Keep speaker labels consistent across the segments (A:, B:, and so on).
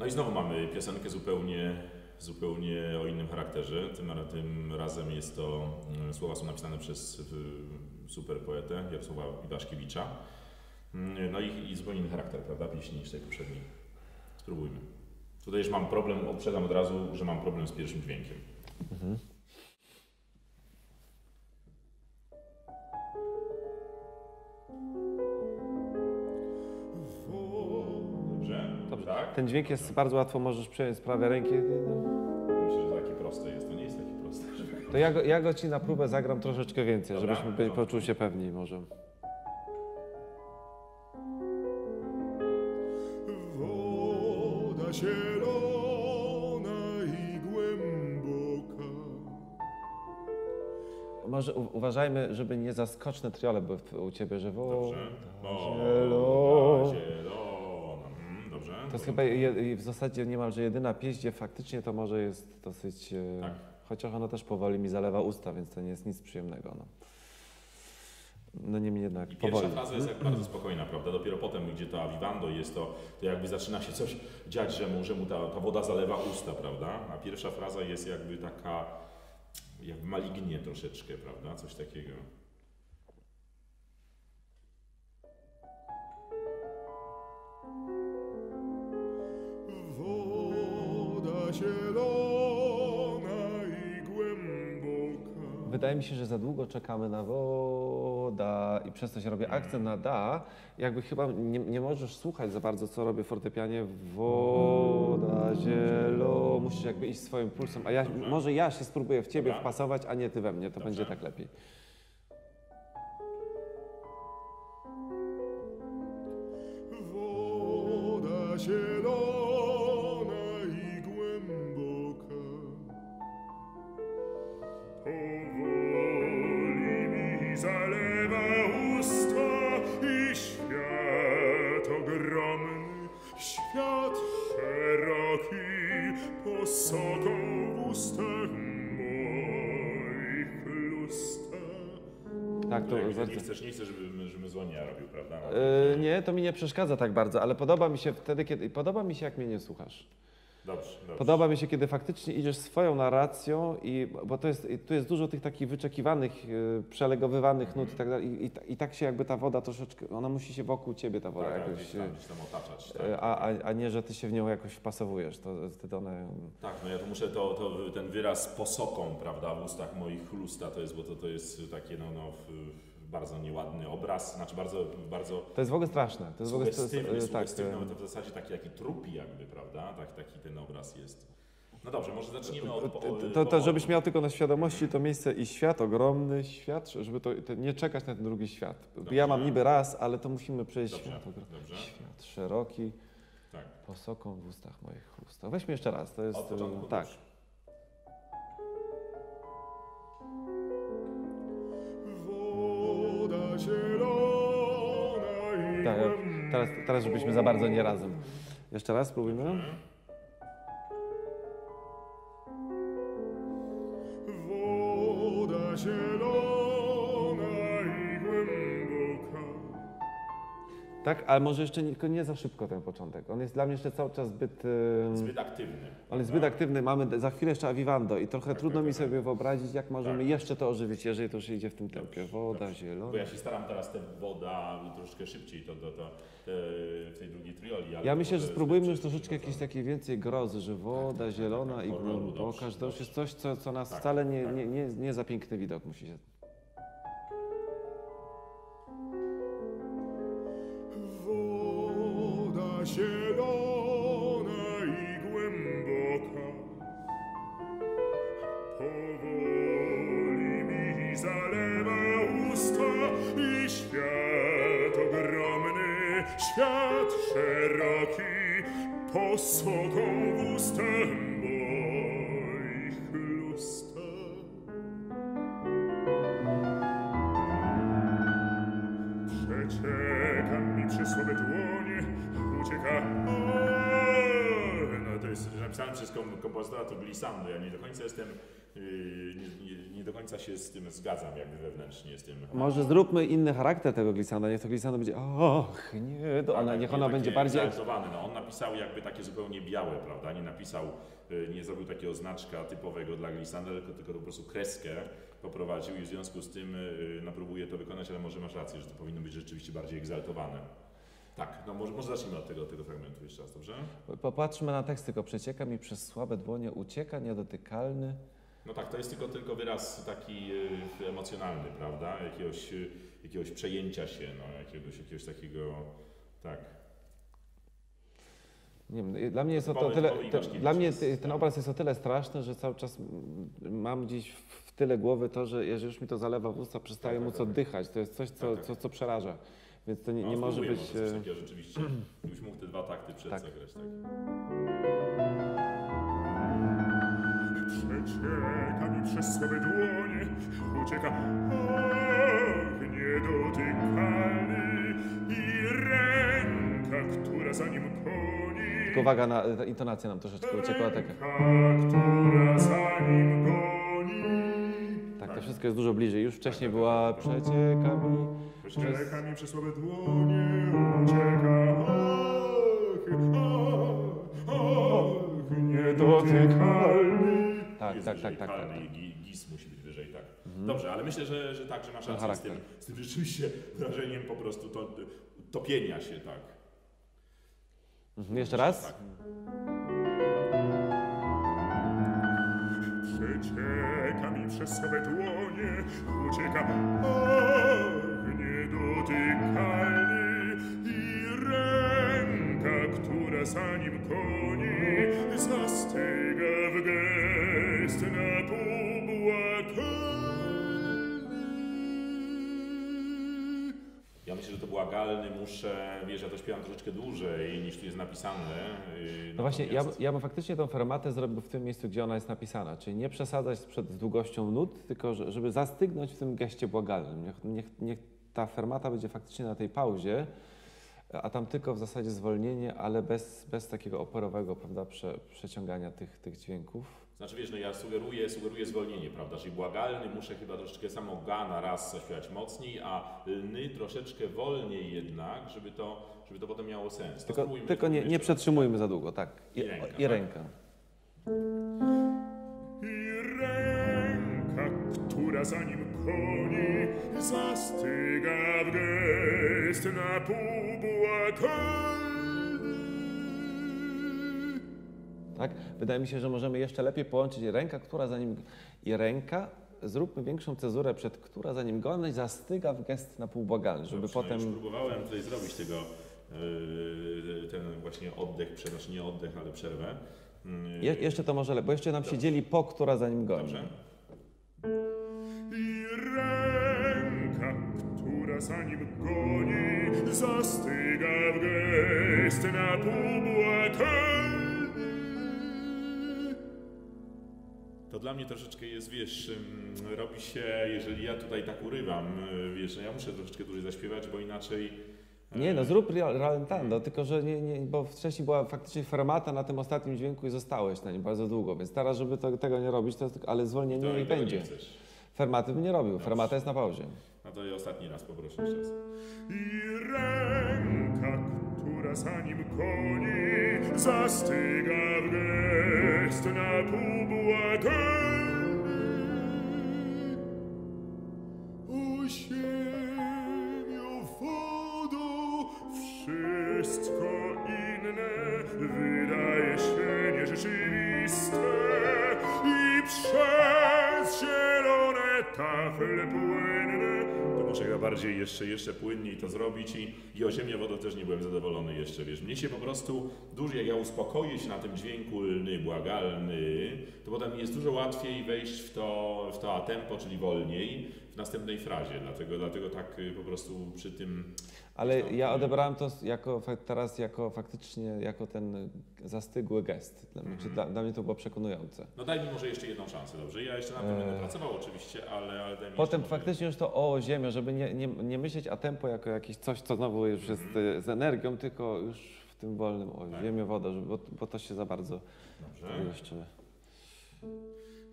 A: No i znowu mamy piosenkę zupełnie, zupełnie o innym charakterze. Tym, tym razem jest to, mm, słowa są napisane przez super poetę Jarosława Iwaszkiewicza. Mm, No i, i zupełnie inny charakter, prawda, pieśni niż tej poprzedniej. Spróbujmy. Tutaj już mam problem, uprzedzam od razu, że mam problem z pierwszym dźwiękiem. Dobrze?
B: Ten dźwięk jest bardzo łatwo, możesz przejąć sprawę ręki.
A: Myślę, że takie proste jest. To nie jest takie proste.
B: To ja go, ja go ci na próbę zagram troszeczkę więcej,
A: Dobra,
B: żebyśmy byli, poczuł się pewniej może.
C: Woda zielona i głęboka.
B: Może u, uważajmy, żeby nie za skoczne triole były w- u ciebie, że woda
A: Dobrze.
B: zielona.
A: zielona.
B: To jest chyba je, w zasadzie niemalże jedyna pieśń, gdzie faktycznie to może jest dosyć... e,
A: Tak.
B: Chociaż ona też powoli mi zalewa usta, więc to nie jest nic przyjemnego. No, no niemniej jednak
A: I pierwsza
B: powoli.
A: fraza jest jak bardzo spokojna, prawda? Dopiero potem, gdzie to awivando jest, to, to jakby zaczyna się coś dziać, że mu, że mu ta, ta woda zalewa usta, prawda? A pierwsza fraza jest jakby taka, jakby malignie troszeczkę, prawda? Coś takiego.
B: Wydaje mi się, że za długo czekamy na woda i przez to się robię akcent na da. Jakby chyba nie, nie możesz słuchać za bardzo, co robię w fortepianie. Woda, zielo. Musisz jakby iść swoim pulsem. A ja, może ja się spróbuję w ciebie wpasować, a nie ty we mnie. To będzie tak lepiej. Tak, to
A: jak
B: bardzo.
A: nie chcesz, nie chcesz, żeby, żeby złonia robił, prawda?
B: Yy, nie, to mi nie przeszkadza tak bardzo, ale podoba mi się wtedy, kiedy. Podoba mi się, jak mnie nie słuchasz.
A: Dobrze, dobrze.
B: Podoba mi się, kiedy faktycznie idziesz swoją narracją, i, bo to jest, tu jest dużo tych takich wyczekiwanych, yy, przelegowywanych nut i tak dalej. I, i, I tak się jakby ta woda troszeczkę, ona musi się wokół ciebie ta woda
A: tak, tak,
B: jakoś,
A: tam, otaczać. Tak,
B: yy, a, a, a nie, że ty się w nią jakoś wpasowujesz. To wtedy ona...
A: tak no ja tu muszę to, to, ten wyraz posoką, prawda, w ustach moich chlusta, to jest, bo to, to jest takie, no, no w bardzo nieładny obraz, znaczy bardzo, bardzo
B: To jest w ogóle straszne. To jest w ogóle
A: sugestywny,
B: yy, tak,
A: sugestywny,
B: yy,
A: to w zasadzie taki jaki trupi jakby, prawda, tak, taki ten obraz jest. No dobrze, może zacznijmy od...
B: To,
A: od
B: to, to
A: powodu.
B: żebyś miał tylko na świadomości to miejsce i świat, ogromny świat, żeby to, to nie czekać na ten drugi świat.
A: Dobrze.
B: Ja mam niby raz, ale to musimy przejść
A: Dobrze,
B: świat.
A: dobrze.
B: Świat szeroki,
A: Tak.
B: posoką w ustach moich chlusta. Weźmy jeszcze raz, to jest...
A: Od początku?
B: tak.
A: Dobrze.
B: Tak teraz, teraz, żebyśmy za bardzo nie razem. Jeszcze raz spróbujmy.
C: Woda zielona
B: Tak, ale może jeszcze nie, tylko nie za szybko ten początek. On jest dla mnie jeszcze cały czas zbyt... y,
A: Zbyt aktywny.
B: On jest zbyt aktywny, mamy za chwilę jeszcze Avivando i trochę trudno
A: tak,
B: mi
A: tak.
B: sobie wyobrazić, jak możemy
A: Tak.
B: jeszcze to ożywić, jeżeli to już idzie w tym tempie. Woda,
A: Dobrze.
B: zielona.
A: Bo ja się staram teraz tę woda troszeczkę szybciej to, to, to, te, w tej drugiej trioli. ale
B: Ja
A: to
B: myślę, że spróbujmy
A: zbyt
B: już troszeczkę
A: szybko,
B: jakieś takie więcej grozy, że woda
A: tak,
B: zielona
A: tak,
B: i
A: koloru,
B: głęboka,
A: dobrze,
B: że to już jest coś, co, co nas
A: Tak,
B: wcale nie,
A: tak.
B: nie, nie, nie za piękny widok musi się...
C: so con gustembo ich lusta Przeciekam mi przez słabe dłonie ucieka.
A: No to jest napisałem przez kompozytora to Glissando, ja nie do końca jestem yy, nie, nie nie do końca się z tym zgadzam jakby wewnętrznie z tym.
B: Może zróbmy inny charakter tego glissanda, niech to glissando będzie och, nie, do, ona, niech
A: nie
B: ona będzie bardziej...
A: No, on napisał jakby takie zupełnie białe, prawda? Nie napisał, y, nie zrobił takiego znaczka typowego dla glissanda, tylko, tylko po prostu kreskę poprowadził i w związku z tym y, no, próbuje to wykonać, ale może masz rację, że to powinno być rzeczywiście bardziej egzaltowane. Tak, no może, może zacznijmy od tego, tego fragmentu jeszcze raz, dobrze?
B: Popatrzmy na tekst, tylko przecieka mi przez słabe dłonie, ucieka niedotykalny.
A: No tak, to jest tylko, tylko wyraz taki y, emocjonalny, prawda? Jakiegoś, y, jakiegoś przejęcia się, no, jakiegoś, jakiegoś takiego, tak.
B: Nie wiem, dla mnie jest
A: Powiedz,
B: tyle,
A: powiedz,
B: te, dla mnie
A: jest,
B: ten obraz jest o tyle straszny, że cały czas mam gdzieś w tyle głowy to, że jeżeli już mi to zalewa w usta, przestaje
A: Tak,
B: móc
A: tak, tak.
B: oddychać. To jest coś, co,
A: Tak, tak.
B: co, co przeraża. Więc to nie,
A: No,
B: nie może
A: spróbuję
B: być...
A: Może coś takiego rzeczywiście, gdybyś mógł te dwa takty przed
B: Tak.
A: zagrać, tak.
C: Przecieka mi przez słabe dłonie, ucieka ach, niedotykalny i ręka, która za nim goni.
B: Tylko uwaga, na, ta intonacja nam troszeczkę uciekła. Tak,
C: Ręka, która za nim goni.
B: tak, to wszystko jest dużo bliżej. Już wcześniej była przecieka mi...
C: Przecieka mi przez słabe dłonie, ucieka niedotykalny.
B: Tak,
A: Jest
B: tak,
A: wyżej
B: tak, tak, tak.
A: palny i gi- gis musi być wyżej, tak. Dobrze, ale myślę, że, że tak, że masz rację z tym, z tym rzeczywiście wrażeniem po prostu to, topienia się, tak.
B: Mhm, Jeszcze raz?
A: Tak.
C: Przecieka mi przez słabe dłonie, ucieka ach, niedotykalny i ręka, która za nim goni, zastyga w na.
A: Ja myślę, że to błagalny, muszę, wiesz, ja to śpiewam troszeczkę dłużej niż tu jest napisane. yy,
B: No właśnie, ja, ja bym faktycznie tą fermatę zrobił w tym miejscu, gdzie ona jest napisana. Czyli nie przesadzać przed, długością nut, tylko że- żeby zastygnąć w tym geście błagalnym. Niech, niech, niech ta fermata będzie faktycznie na tej pauzie, a tam tylko w zasadzie zwolnienie, ale bez, bez takiego operowego prawda, prze, przeciągania tych, tych dźwięków.
A: Znaczy wiesz, no ja sugeruję, sugeruję zwolnienie, prawda? Czyli błagalny muszę chyba troszeczkę samo ga na raz zaśpiewać mocniej, a lny troszeczkę wolniej jednak, żeby to, żeby to potem miało sens.
B: Tylko,
A: spróbujmy-
B: tylko nie, nie przetrzymujmy za długo, tak. I,
A: I ręka,
B: i
A: tak?
B: ręka.
C: Za nim goni, zastyga w gest na półbłagalny.
B: Tak? Wydaje mi się, że możemy jeszcze lepiej połączyć ręka, która za nim i ręka. Zróbmy większą cezurę przed która za nim goni, zastyga w gest na półbłagalny, żeby
A: Dobrze, no
B: potem...
A: Już próbowałem tutaj zrobić tego, yy, ten właśnie oddech, znaczy nie oddech, ale przerwę. Yy,
B: Je, jeszcze to może lepiej, bo jeszcze nam się dzieli po, która za nim goni.
A: Dobrze?
C: Która za nim goni, zastyga w gest na półbłagalny.
A: To dla mnie troszeczkę jest, wiesz, robi się, jeżeli ja tutaj tak urywam, yy, wiesz, no ja muszę troszeczkę dłużej zaśpiewać, bo inaczej...
B: Nie, no zrób ralentando, tylko że nie, nie, bo wcześniej była faktycznie fermata na tym ostatnim dźwięku i zostałeś na nim bardzo długo, więc teraz, żeby to, tego nie robić, to tylko- ale zwolnienie
A: to, tego
B: będzie.
A: Nie.
B: Fermaty bym nie robił, fermata jest na pauzie.
A: No to i ostatni raz poproszę raz.
C: I ręka, która za nim goni, zastyga w gest na półbłagalny. O ziemią, wodą, wszystko inne wydaje się nierzeczywiste i przez zielone tafle płynne
A: To muszę chyba bardziej jeszcze, jeszcze płynniej to zrobić i, i o ziemię wodą też nie byłem zadowolony jeszcze, wiesz. Mnie się po prostu dużo, jak ja uspokoję się na tym dźwięku lny, błagalny, to potem jest dużo łatwiej wejść w to, w to a tempo, czyli wolniej, w następnej frazie. Dlatego, dlatego tak y, po prostu przy tym...
B: Ale
A: No,
B: ja odebrałem to jako, teraz jako faktycznie jako ten zastygły gest. Dla, mnie-
A: Mhm.
B: dla, dla mnie to było przekonujące.
A: No daj mi może jeszcze jedną szansę, dobrze? Ja jeszcze na tym będę pracował oczywiście, ale, ale daj mi
B: Potem faktycznie już to o ziemię, żeby nie, nie, nie myśleć a tempo jako jakieś coś, co znowu już jest y, z energią, tylko już w tym wolnym o
A: Tak.
B: ziemię, woda, żeby, bo, bo to się za bardzo
A: Dobrze.
B: jeszcze...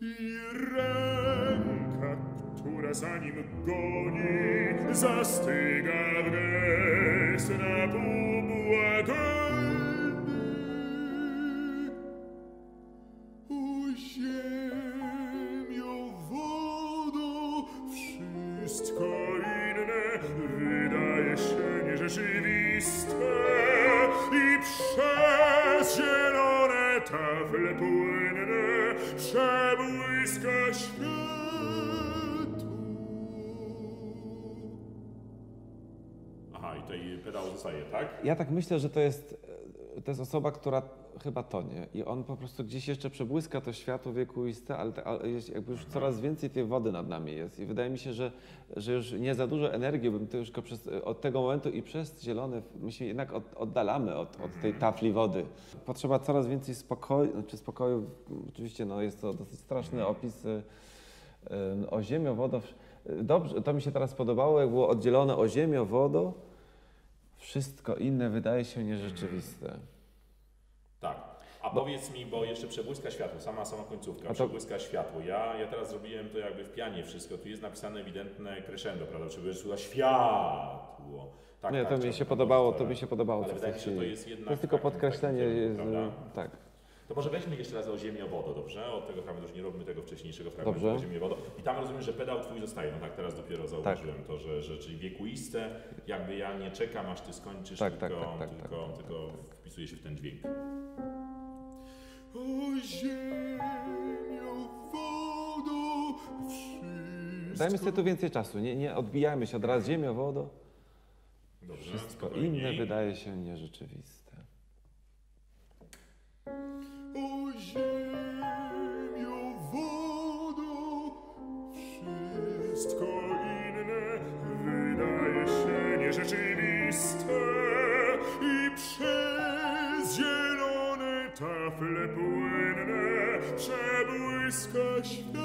C: i ręka, która za nim goni, zastyga w gest na pół. Tafle płynne przebłyska światło.
A: Aha, i tutaj pedał zostaje, tak?
B: Ja tak myślę, że to jest, e, to jest osoba, która chyba tonie i on po prostu gdzieś jeszcze przebłyska to światło wiekuiste, ale, te- ale jest jakby już coraz więcej tej wody nad nami jest i wydaje mi się, że, że już nie za dużo energii bym to już przez, od tego momentu i przez zielone my się jednak od, oddalamy od, od tej tafli wody. Potrzeba coraz więcej spokoju, znaczy spokoju, oczywiście no jest to dosyć straszny opis y, y, o ziemię, wodo. Dobrze, to mi się teraz podobało, jak było oddzielone o ziemię, wodo, wszystko inne wydaje się nierzeczywiste.
A: Tak. A powiedz mi, bo jeszcze przebłyska światło, sama sama końcówka,
B: to-
A: przebłyska światło. Ja, ja teraz zrobiłem to jakby w pianie wszystko, tu jest napisane ewidentne crescendo, prawda? Przebłyska światło. Tak,
B: nie,
A: tak,
B: to mi się podobało, to mi się podobało.
A: Ale wydaje mi się, to jest jednak...
B: To jest tylko podkreślenie,
A: takim
B: jest, tak.
A: To może weźmy jeszcze raz o ziemię wodo, dobrze? Od tego fragmentu, już nie robimy tego wcześniejszego fragmentu
B: Dobrze.
A: o ziemię wodo. I tam rozumiem, że pedał twój zostaje. No tak, teraz dopiero zauważyłem to, że, że czyli wiekuiste, jakby ja nie czekam, aż ty skończysz,
B: Tak, tak,
A: tylko,
B: tak, tak,
A: tylko,
B: tak, tak,
A: tylko wpisuje się w ten dźwięk.
C: O ziemio, wodo, wszystko
B: Dajmy sobie tu więcej czasu, nie, nie odbijajmy się od razu ziemia, wodo.
A: Dobrze,
B: Wszystko
A: spokojniej.
B: inne wydaje się nierzeczywiste.
C: Wszystko inne wydaje się nierzeczywiste i przez zielone tafle płynne przebłyska światło.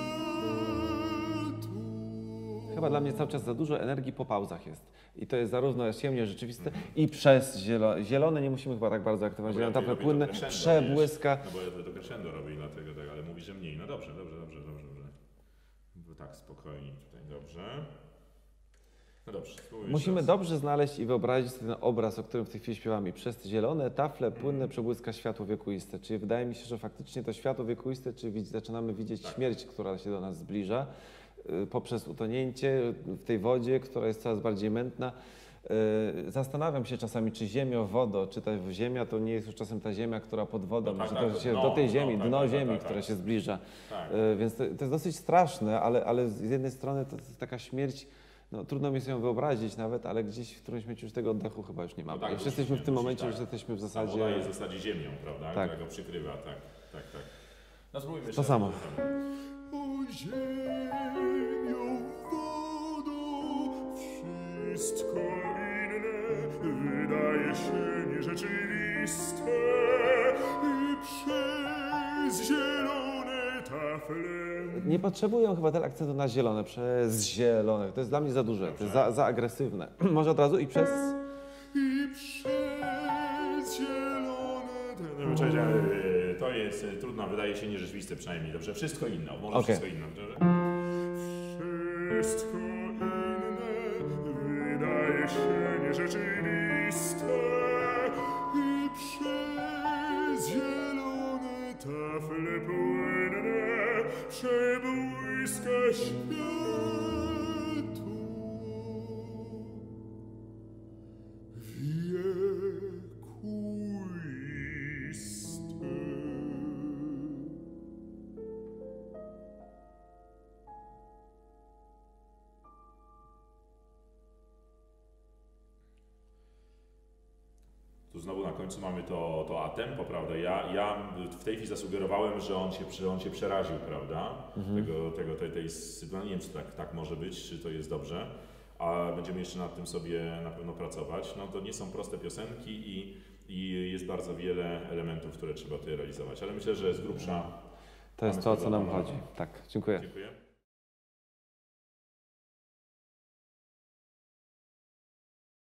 B: Chyba dla mnie cały czas za dużo energii po pauzach jest. I to jest zarówno ciemnie rzeczywiste i przez zielone. Zielone nie musimy chyba tak bardzo aktywować.
A: Dobra,
B: Zielone tafle płynne, przebłyska.
A: wiesz. No bo ja to crescendo robię i dlatego tak, ale mówi, że mniej. No dobrze, dobrze, dobrze, dobrze, dobrze. Bo tak, spokojnie tutaj, dobrze. No dobrze,
B: Musimy dobrze znaleźć i wyobrazić ten obraz, o którym w tej chwili śpiewamy. Przez zielone tafle płynne przebłyska światło wiekuiste. Czyli wydaje mi się, że faktycznie to światło wiekuiste, czyli zaczynamy widzieć
A: Tak.
B: śmierć, która się do nas zbliża y, poprzez utonięcie w tej wodzie, która jest coraz bardziej mętna. Y, Zastanawiam się czasami, czy ziemia, wodo, czy ta ziemia to nie jest już czasem ta ziemia, która pod wodą,
A: No tak,
B: że
A: tak,
B: to się
A: dno,
B: do tej
A: dno,
B: ziemi,
A: tak,
B: dno
A: tak,
B: ziemi,
A: tak, tak.
B: która się zbliża.
A: Tak.
B: Y, Więc to, to jest dosyć straszne, ale, ale z jednej strony to jest taka śmierć, no, trudno mi sobie ją wyobrazić nawet, ale gdzieś w którymś momencie już tego oddechu chyba już nie mamy.
A: No tak,
B: już jesteśmy w
A: nie,
B: tym momencie,
A: tak.
B: już jesteśmy w
A: Ta
B: zasadzie...
A: woda jest w zasadzie ziemią, prawda?
B: Tak.
A: Która go przykrywa, tak, tak, tak. No spróbujmy
B: To
A: jeszcze
B: samo.
C: O ziemio, wodo, wszystko wydaje się nierzeczywiste i przez zielone tafle
B: Nie potrzebują chyba tyle akcentu na zielone, przez zielone. To jest dla mnie za duże, to jest za, za agresywne. Może od razu i przez...
C: i przez zielone tafle.
A: No, cześć, To jest e, trudno, wydaje się nierzeczywiste przynajmniej, dobrze? Wszystko inne, może
B: Okej.
A: wszystko inne. Dobrze?
C: Wszystko inne wydaje się nierzeczywiste зеленой тафли пойдене, шебуиска шпион.
A: Tu znowu na końcu mamy to, to a tempo, prawda? Ja, ja w tej chwili zasugerowałem, że on się, że on się przeraził, prawda? Tego, tego, tej, tej sytuacji. No nie wiem, czy tak, tak może być, czy to jest dobrze. A będziemy jeszcze nad tym sobie na pewno pracować. No to nie są proste piosenki i, i jest bardzo wiele elementów, które trzeba tutaj realizować. Ale myślę, że z grubsza
B: To jest to, o co nam chodzi. Tak, dziękuję.
A: dziękuję.